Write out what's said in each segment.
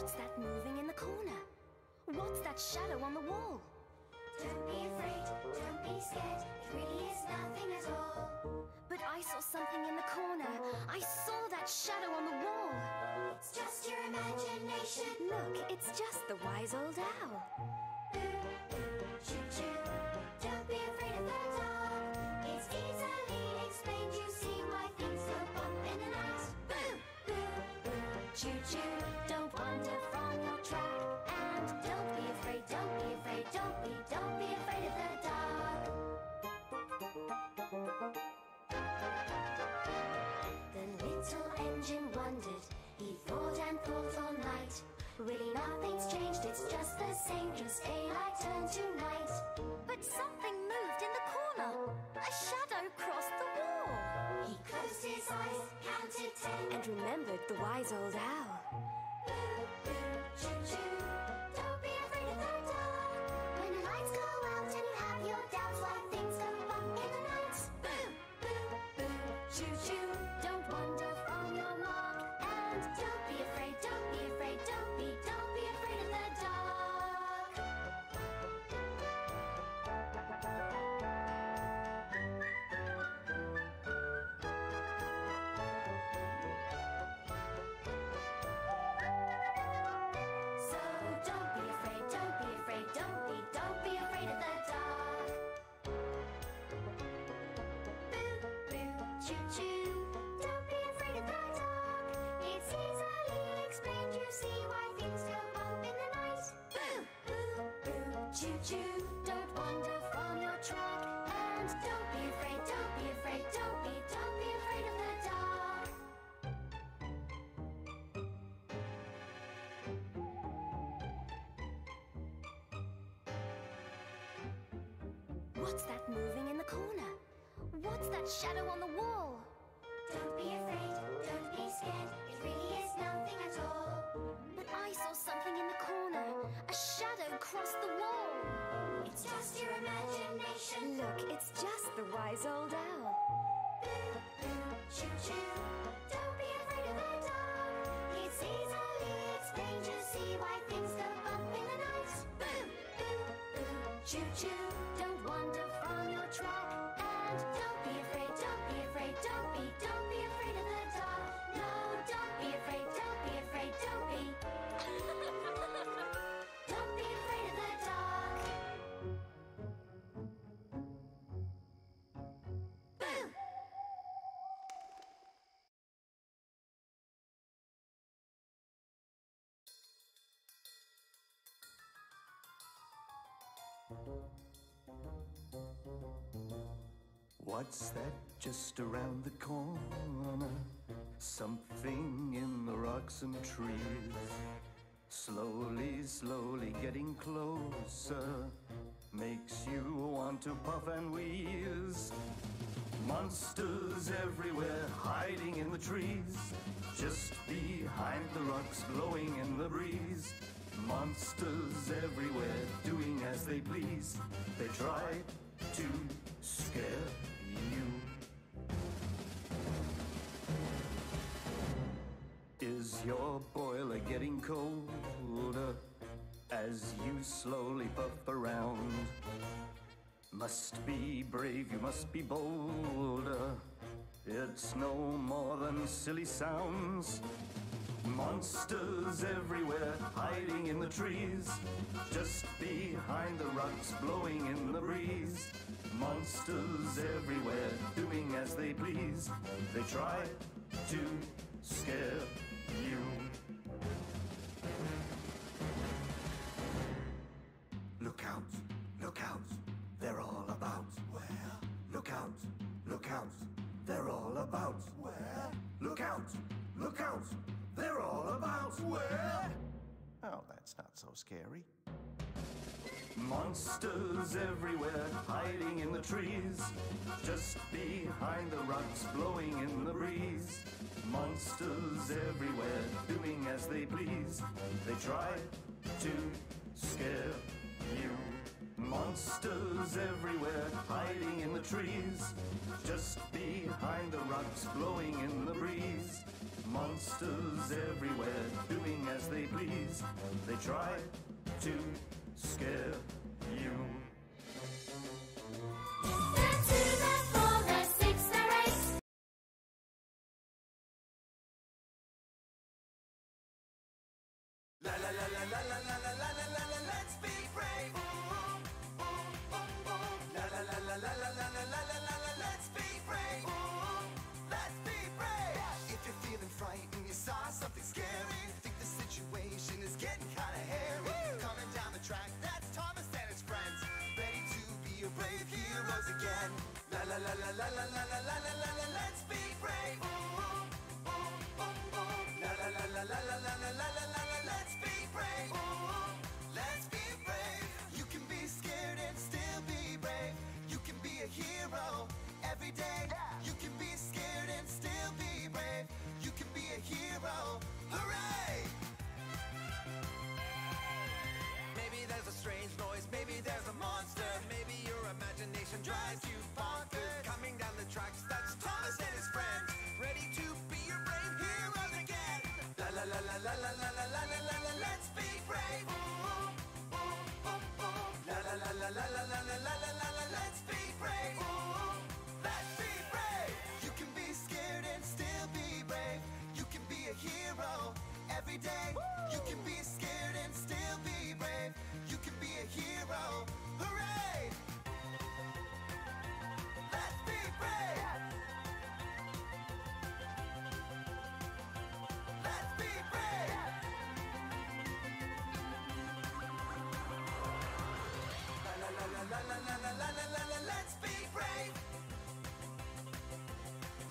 What's that moving in the corner? What's that shadow on the wall? Don't be afraid, don't be scared, it really is nothing at all. But I saw something in the corner. I saw that shadow on the wall. It's just your imagination. Look, it's just the wise old owl. Boo, boo, choo choo. Don't be afraid of the dark. It's easily explained. You see why things go bump in the night. Boo, boo, boo, choo choo. Engine wondered. He thought and thought all night. Really, nothing's changed. It's just the same. Just daylight turned to night. But something moved in the corner. A shadow crossed the wall. He closed his eyes, counted ten. And remembered the wise old owl. Boo, choo choo. Don't wander from your track. And don't be afraid, don't be afraid, don't be, don't be afraid of the dark. What's that moving in the corner? What's that shadow on the wall? Don't be afraid, don't be scared. It really is nothing at all. But I saw something in the corner. A shadow crossed the wall. It's just your imagination. Look, it's just the wise old owl. Boo, boo, choo choo. Don't be afraid of the dark. It's easily explained. You see why things go bump in the night. Boo, boo, boo, choo choo. What's that just around the corner? Something in the rocks and trees. Slowly, slowly getting closer. Makes you want to puff and wheeze. Monsters everywhere hiding in the trees. Just behind the rocks glowing in the breeze. Monsters everywhere doing as they please. They try to scare you. Is your boiler getting colder as you slowly puff around? Must be brave, you must be bolder. It's no more than silly sounds. Monsters everywhere hiding in the trees, just behind the rocks blowing in the breeze. Monsters everywhere doing as they please. They try to scare you. Look out, look out, they're all about. Where? Look out, look out, they're all about. Where? Look out, look out, they're all about. Where? Oh, that's not so scary. Monsters everywhere hiding in the trees, just behind the rocks blowing in the breeze. Monsters everywhere doing as they please. They try to scare you. Monsters everywhere hiding in the trees, just behind the rocks blowing in the breeze. Monsters everywhere, doing as they please. They try to scare you. La la la la la la la la la brave heroes again. La la la la la la la la la la la la let's be brave. La la la la la la la la la la la la let's be brave. Let's be brave. You can be scared and still be brave. You can be a hero every day. You can be scared and still be brave. You can be a hero. Hooray! Maybe there's a strange noise, maybe there's a monster, maybe drives you bonkers. Coming down the tracks, that's Thomas and his friends, ready to be your brave heroes again. La la la la la la la la la la la la, let's be brave. La la la la la la la la la la la, let's be brave. Let's be brave. You can be scared and still be brave. You can be a hero every day. You can be scared and still be brave. You can be a hero.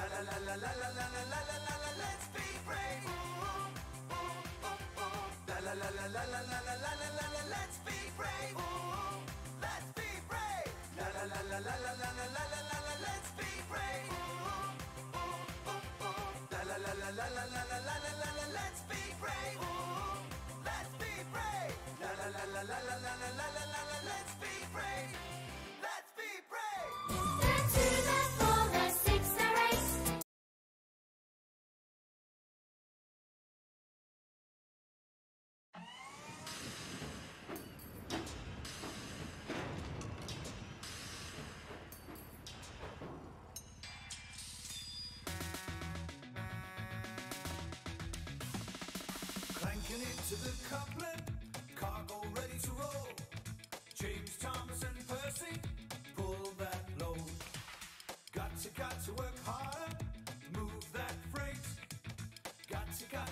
La la la la la la la la la la la let's be brave. Ooh ooh ooh La la la la la la la la la la la la let's be brave. Ooh, Let's be brave. La la la la la la la la la la la la let's be brave. La la la la la la la la la la la la let's be brave. Ooh, Let's be brave. La la la la la la la la la la la let's be brave.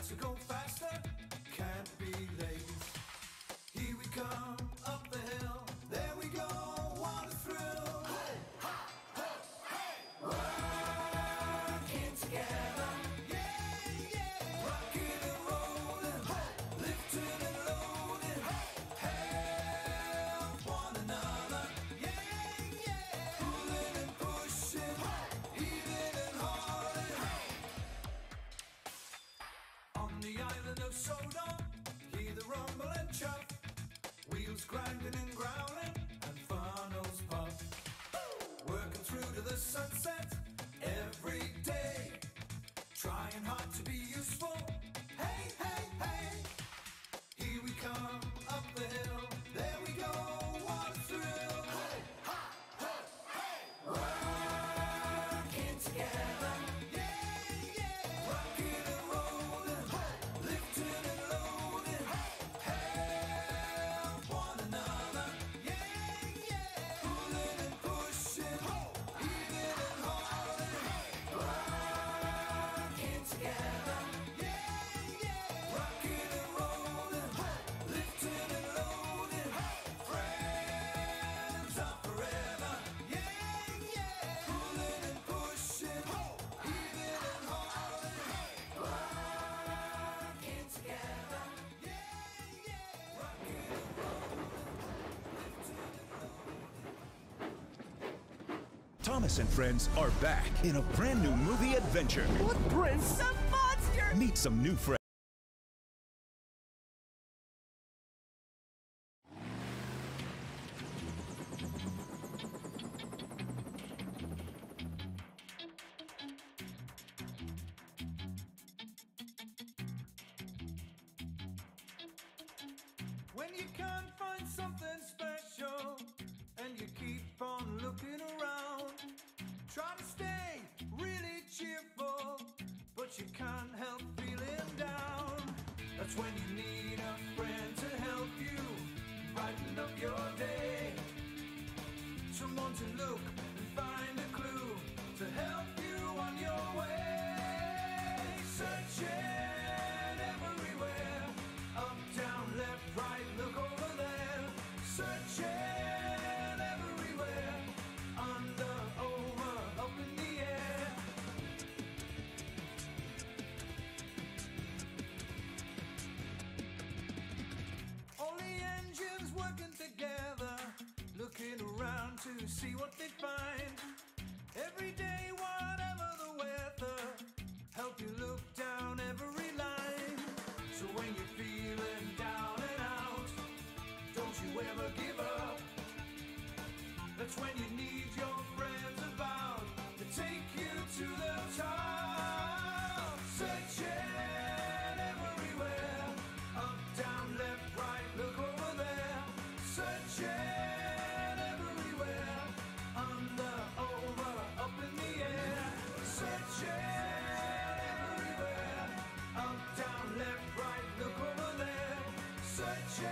to go Thomas and friends are back in a brand new movie adventure. What prince? Monster! Meet some new friends. When you can't find something can't help feeling down. That's when you need a friend to help you brighten up your day. Someone to look and find a clue to help you on your way. Searching everywhere, up, down, left, right, look over there. Searching. to see what they find. Every day, whatever the weather, help you look down every line. So when you're feeling down and out, don't you ever give up. That's when you need your change.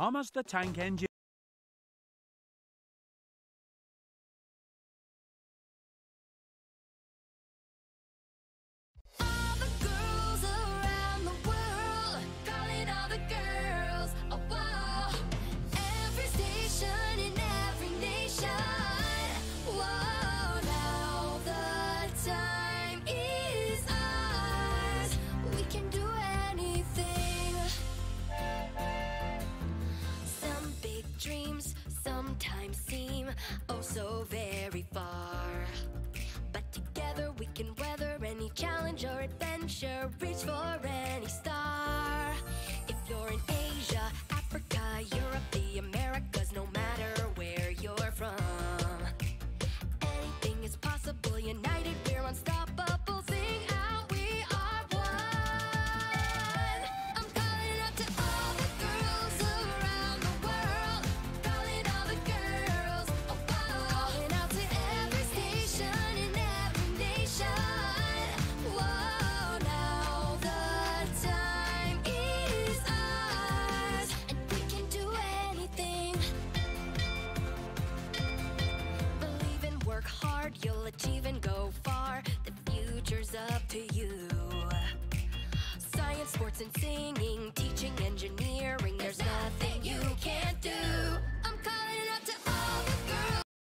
Thomas the Tank Engine. can wait.